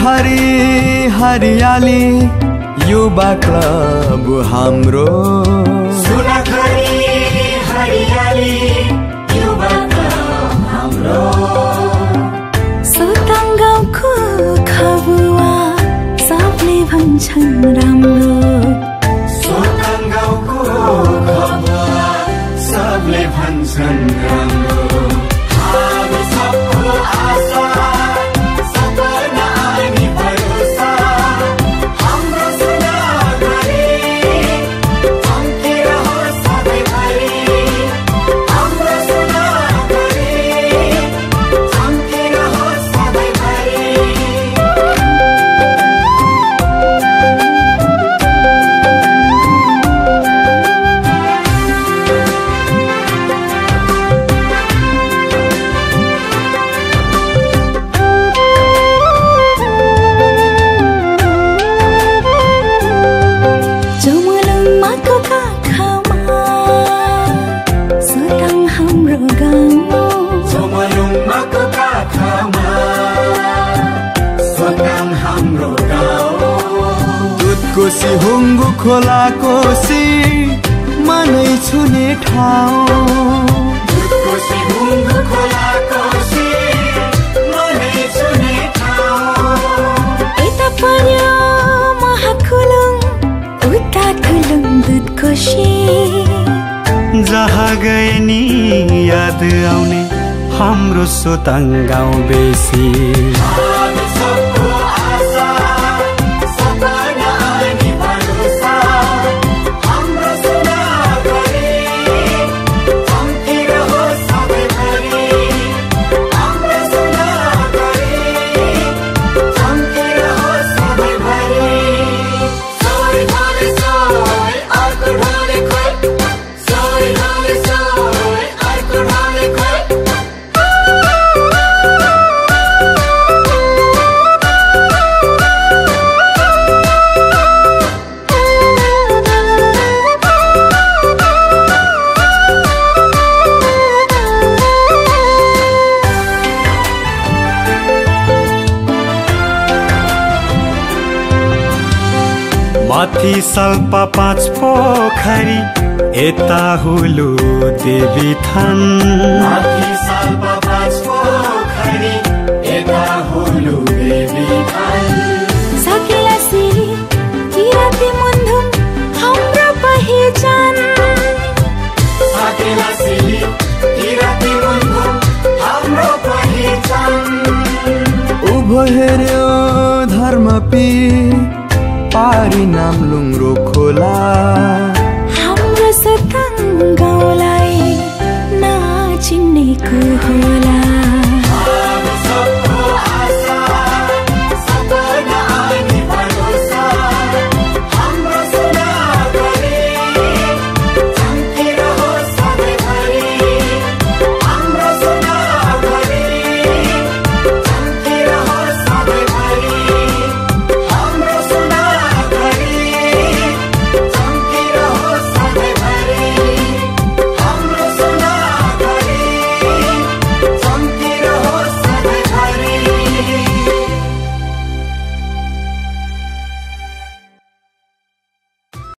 सुनाखरी हरियाली युवा क्लब हाम्रो। सुनाखरी हरियाली युवा क्लब हाम्रो। सोताङ गाउँको खबुवा सबले भन्छन् राम्रो। सबले भन्छन् राम्रो। हामी सबको आशा। हाम्रो गाउँ सोमलुङमाको काखमा सोताङ हाम्रो गाउँ दुधको सिहुङ्गु खोलाको सी मनै छुने ठाउँ कोसी खोलाको शिर मनै छुने ठाउँ यता पर्यो महाकुलुङ उता कुलुङ दुधको जहाँ गए नि याद आउने हाम्रो सोताङ गाउँ बेसी। माथि सल्पा पाँच पोखरी यता हुलु देवी थान। माथि सालमा पाँच पोखरी यता हुलु देवी थान। सकेला सिरी किराती मुन्धुम हाम्रो पहिचान। साकेला सिली किराती मुन्धुम हाम्रो पहिचान। उभो हेऱ्यो धर्मपी नाम लुंग रोखो